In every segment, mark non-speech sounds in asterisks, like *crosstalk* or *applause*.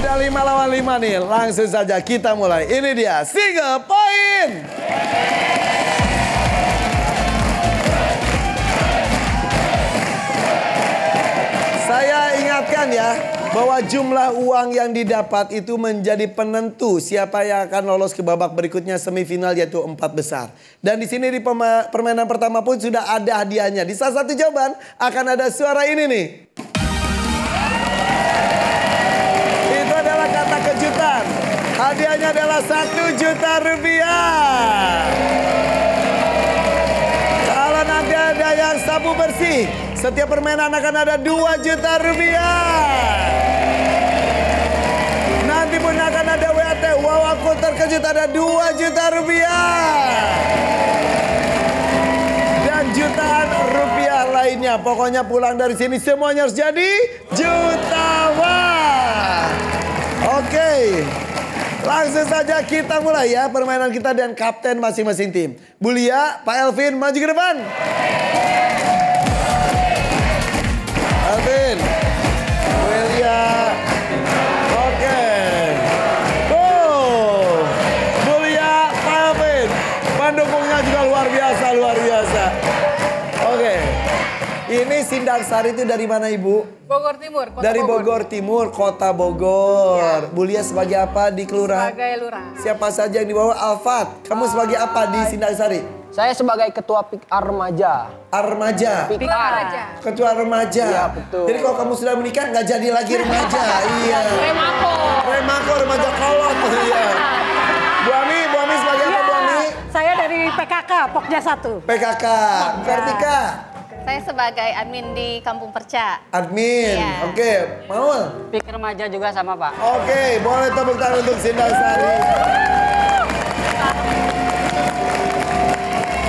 Sudah lima lawan lima nih, langsung saja kita mulai. Ini dia, single point. Saya ingatkan ya, bahwa jumlah uang yang didapat itu menjadi penentu siapa yang akan lolos ke babak berikutnya semifinal yaitu empat besar. Dan di sini di permainan pertama pun sudah ada hadiahnya. Di salah satu jawaban akan ada suara ini nih. Hadiahnya adalah satu juta rupiah. Kalau nanti ada yang sapu bersih, setiap permainan akan ada 2 juta rupiah. Nanti pun akan ada WAT. Wow, aku terkejut ada 2 juta rupiah. Dan jutaan rupiah lainnya. Pokoknya pulang dari sini semuanya harus jadi jutawan. Oke. Langsung saja kita mulai ya permainan kita dan kapten masing-masing tim. Bulia, Pak Elvin maju ke depan. Elvin. Bulia. Ini Sindang Sari itu dari mana Ibu? Bogor Timur, Kota Dari Bogor Timur, Kota Bogor. Bulia sebagai apa di kelurahan? Sebagai lurah. Siapa saja yang dibawa Alfat? Kamu sebagai apa di Sindang Sari? Saya sebagai ketua PIKAR remaja. Remaja. Pikar aja. Ketua remaja. Iya, betul. Jadi kalau kamu sudah menikah nggak jadi lagi remaja. *laughs* iya. Remako. Remako remaja kolot. Iya. Bu Ami, Bu Ami sebagai apa Bu Ami? Saya dari PKK, Pokja 1. PKK. Vertika. Saya sebagai admin di Kampung Perca. Admin. Iya. Oke, Maul. PIK remaja juga sama Pak. Oke, boleh tepuk tangan untuk Sindang Sari.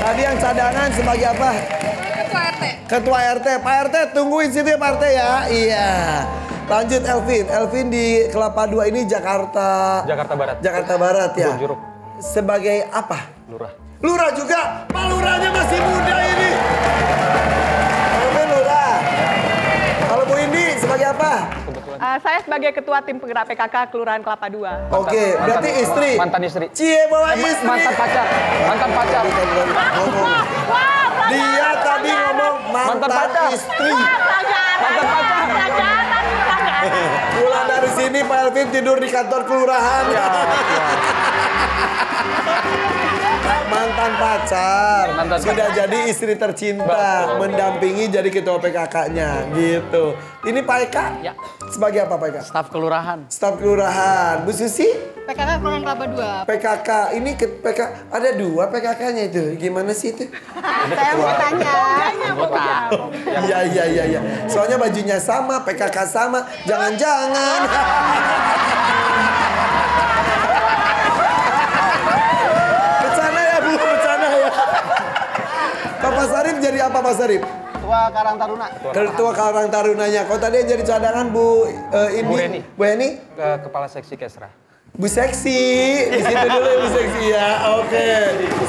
Tadi yang cadangan sebagai apa? Ketua RT. Ketua RT. Pak RT, tungguin situ ya Pak RT ya. Iya. Lanjut Elvin. Elvin di Kelapa Dua ini Jakarta. Jakarta Barat. Jakarta Barat ya. Juruk. Sebagai apa? Lurah. Lurah juga. Pak Lurahnya masih muda ini. Elvin Lurah. Kalau Bu Indi sebagai apa? Uh, saya sebagai ketua tim penggerak PKK Kelurahan Kelapa II. Oke, berarti istri. Mantan istri. Cie bawa Eh, istri. mantan pacar. Mantan pacar. Dia tadi ngomong mantan, Mantan pacar. istri. Mantan pacar. Pulang dari sini Pak Elvin tidur di kantor kelurahan. Ya, *laughs* Mantan pacar. Mantan Sudah jadi istri tercinta. Betul. Mendampingi jadi ketua PKK-nya. Gitu. Ini Pak Eka? Ya. Sebagai apa Pak Eka? Staf kelurahan. Staf kelurahan. Bu Susi? PKK Kelurahan Kelapa II. PKK. Ini ke PK ada dua PKK-nya itu. Gimana sih itu? Saya mau tanya. Iya iya iya iya. Soalnya bajunya sama, PKK sama. Jangan-jangan. *laughs* Bercanda ya Bu, bercanda ya. Bapak Sarip jadi apa Pak Sarip? Ketua Karang Taruna. Ketua Karang Tarunanya. Kau tadi yang jadi cadangan Bu eh, ini. Bu Heni. Bu Heni? Ke kepala seksi Kesra. Bu Seksi. Di situ dulu Bu Seksi ya. Oke.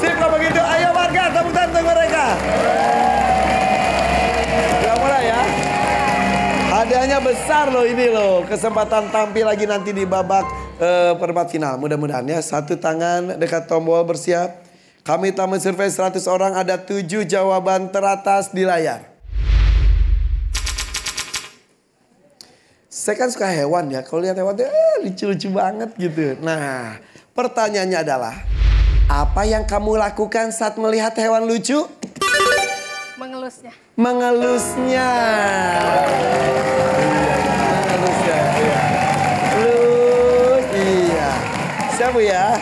Sip kalau begitu. Ayo warga tepuk tangan untuk mereka. Udah mulai ya. Hadiahnya besar loh ini loh. Kesempatan tampil lagi nanti di babak eh, perempat final. Mudah-mudahan ya. Satu tangan dekat tombol bersiap. Kami tamu survei 100 orang ada 7 jawaban teratas di layar. Saya kan suka hewan ya. Kalau lihat hewan tuh eh, lucu-lucu banget gitu. Nah, pertanyaannya adalah apa yang kamu lakukan saat melihat hewan lucu? Mengelusnya. Mengelusnya. Mengelusnya. Lus, iya. Siapa ya?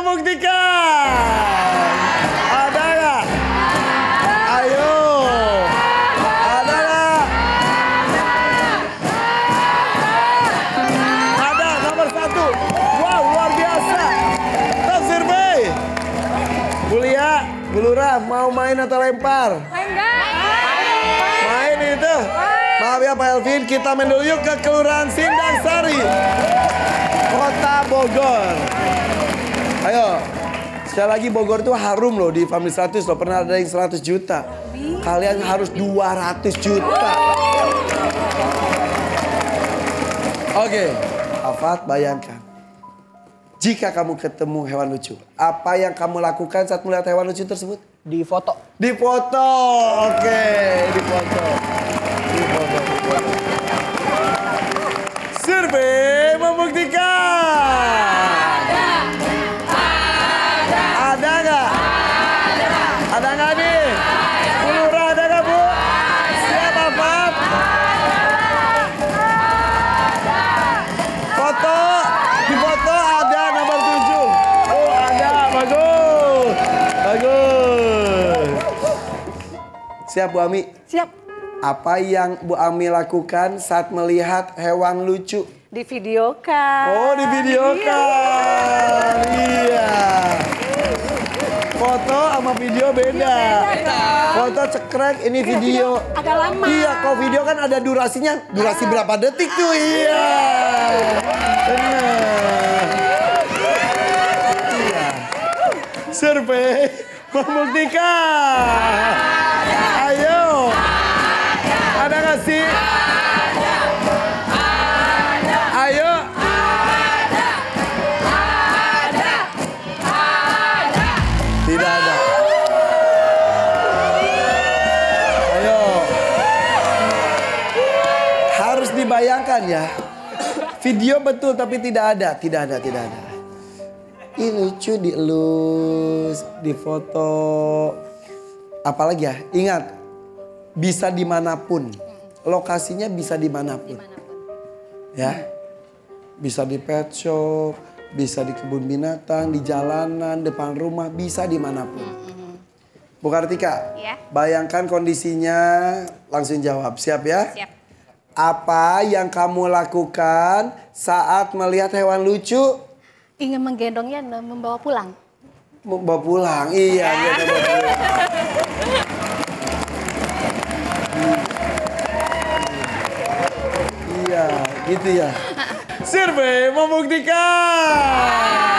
Membuktikan. Ada nggak? Ayo. Ada nggak? Ada nomor satu. Wow, luar biasa. Top survei. Bulia, Bulura, mau main atau lempar? Main itu. Maaf ya Pak Elvin, kita main dulu yuk ke Kelurahan Sindang Sari. Kota Bogor. Ayo. Sekali lagi Bogor tuh harum loh di Family 100 loh. Pernah ada yang 100 juta. Kalian harus 200 juta. Oke, Afat bayangkan. Jika kamu ketemu hewan lucu, apa yang kamu lakukan saat melihat hewan lucu tersebut? Di foto. Di foto, oke, di foto. Di foto, di foto. Survei membuktikan. Siap Bu Ami? Siap. Apa yang Bu Ami lakukan saat melihat hewan lucu? Di videokan. Oh, di video kan. Iya. Foto sama video beda. Foto cekrek, ini video. agak lama. Iya, kalau video kan ada durasinya. Durasi berapa detik tuh? Iya. Benar. Iya. Survei membuktikan. Ayo. Ada nggak sih? Ayo. Tidak ada. Harus dibayangkan ya. Video betul tapi tidak ada, tidak ada, tidak ada. Ini lucu dielus, difoto. Apalagi ya, ingat bisa di mana pun. Lokasinya bisa di mana pun. Ya, bisa di pet shop, bisa di kebun binatang, di jalanan, depan rumah, bisa di mana pun. Bu Kartika, Iya. bayangkan kondisinya, langsung jawab. Siap ya? Siap. Apa yang kamu lakukan saat melihat hewan lucu? Ingin menggendongnya dan membawa pulang. Membawa pulang. Iya, dia membawa pulang. *laughs* Gitu ya. Survei membuktikan.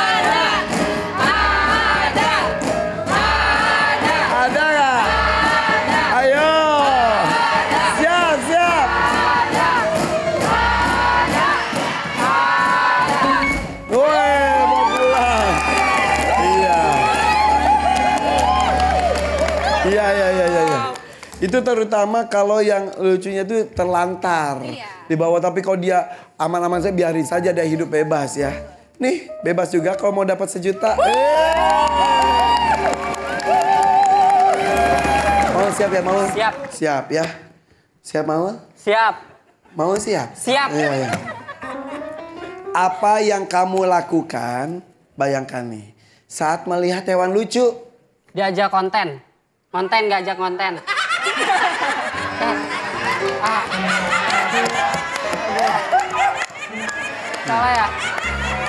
Itu terutama kalau yang lucunya itu terlantar di bawah. Tapi kalau dia aman-aman saja biarin saja dia hidup bebas ya. Nih bebas juga kalau mau dapat sejuta. Mau siap ya mau? Siap. Siap ya. Siap mau? Siap. Mau siap? Siap. Iya, iya. Apa yang kamu lakukan? Bayangkan nih. Saat melihat hewan lucu. Diajak konten. Konten gak ajak konten. Ah. Salah ya?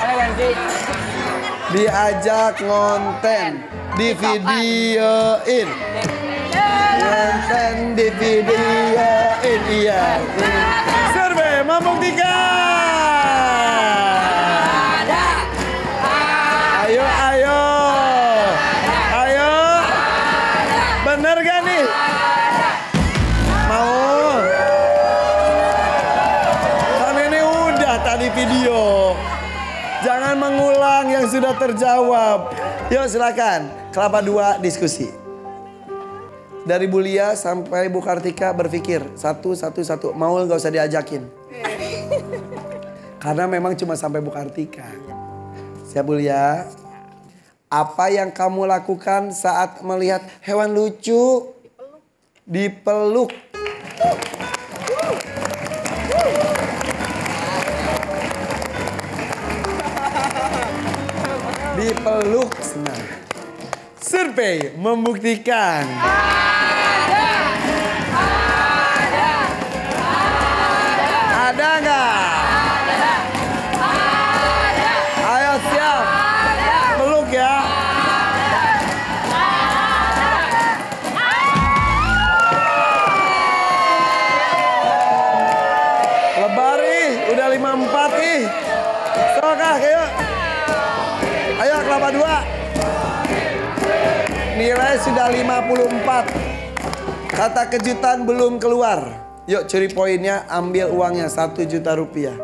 Salah ganti. diajak ngonten di videoin ngonten di videoin iya survei membuktikan sudah terjawab. Yuk silakan. Kelapa dua diskusi. Dari Bu Lia sampai Bu Kartika berpikir satu satu satu mau nggak usah diajakin. Karena memang cuma sampai Bu Kartika. Siap Bu Lia. Apa yang kamu lakukan saat melihat hewan lucu? Dipeluk. Dipeluk. Survei membuktikan. 54. Kata kejutan belum keluar. Yuk curi poinnya, ambil uangnya 1 juta rupiah.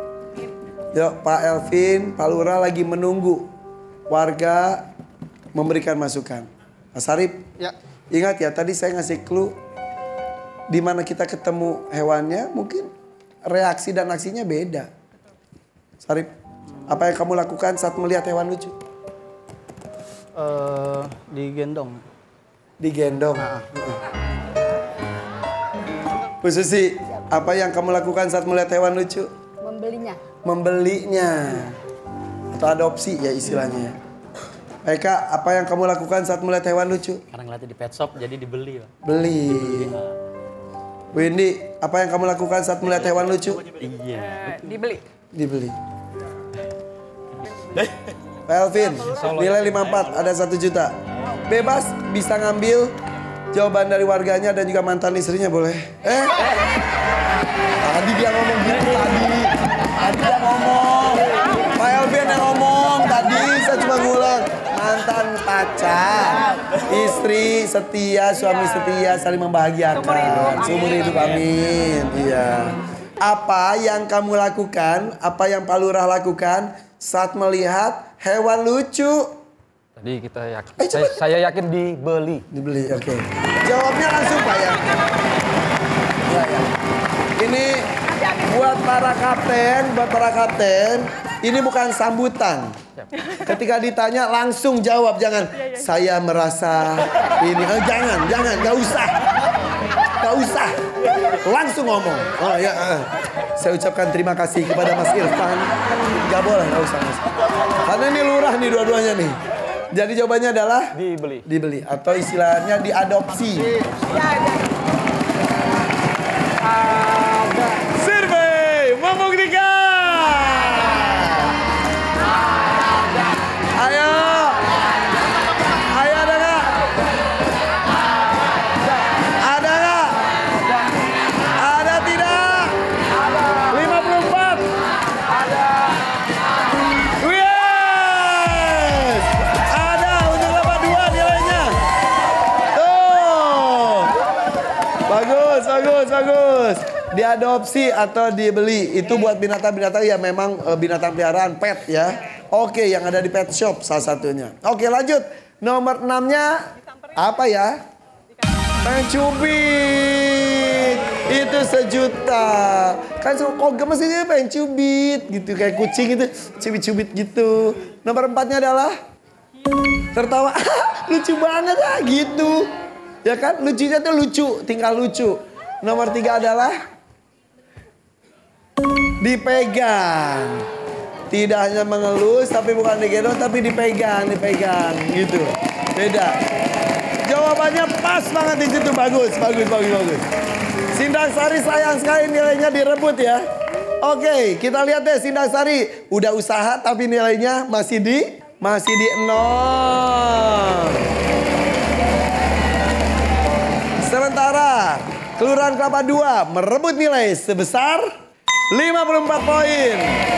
Yuk, Pak Elvin, Pak Lurah lagi menunggu warga memberikan masukan. Mas Sarip, Ya. ingat ya tadi saya ngasih clue di mana kita ketemu hewannya mungkin reaksi dan aksinya beda. Sarip, apa yang kamu lakukan saat melihat hewan lucu? Eh, digendong. Digendong. Bu Susi, apa yang kamu lakukan saat melihat hewan lucu? Membelinya. Membelinya. Atau adopsi ya istilahnya ya. Eka, apa yang kamu lakukan saat melihat hewan lucu? Karena ngeliatnya di pet shop jadi dibeli Pak. Beli. Windy, apa yang kamu lakukan saat melihat hewan lucu? Iya. Eh, dibeli. Dibeli. Pak Elvin, nilai 54, ada satu juta. Bebas, bisa ngambil jawaban dari warganya dan juga mantan istrinya boleh. Eh? Tadi dia ngomong gitu tadi. Tadi dia ngomong. Pak Elvin yang ngomong tadi, saya cuma ngulang. Mantan pacar, istri setia, suami setia, saling membahagiakan. Seumur hidup, amin. Iya. Apa yang kamu lakukan, apa yang Pak Lurah lakukan saat melihat hewan lucu? Tadi kita yakin. Eh, saya, saya yakin dibeli. Dibeli, oke. Jawabnya langsung Pak ya. Ya, ya. Ini buat para kapten, buat para kapten, ini bukan sambutan. Ketika ditanya langsung jawab, jangan saya merasa ini, Eh, jangan, jangan, nggak usah, nggak usah, langsung ngomong. Oh ya, eh. saya ucapkan terima kasih kepada Mas Irfan. Nggak boleh, nggak usah, nggak usah. Karena ini lurah nih dua-duanya nih. Jadi jawabannya adalah Dibeli. dibeli atau istilahnya diadopsi. Survei Diadopsi atau dibeli itu buat binatang-binatang ya memang eh, binatang peliharaan pet ya. Oke, yang ada di pet shop salah satunya. Oke, lanjut. Nomor 6-nya apa ya? Pencubit. Itu sejuta. Kan kok gemes ini pengen cubit gitu kayak kucing itu cubit-cubit gitu. Nomor 4-nya adalah tertawa *laughs* lucu banget ah gitu ya kan lucunya tuh lucu tinggal lucu nomor tiga adalah dipegang. Tidak hanya mengelus tapi bukan digendong tapi dipegang dipegang gitu. Beda. Jawabannya pas banget di situ. Bagus bagus bagus bagus. Sindang Sari sayang sekali nilainya direbut ya. Oke, kita lihat deh Sindang Sari. Udah usaha tapi nilainya masih di masih di nol. Sementara Kelurahan Kelapa II merebut nilai sebesar 54 poin.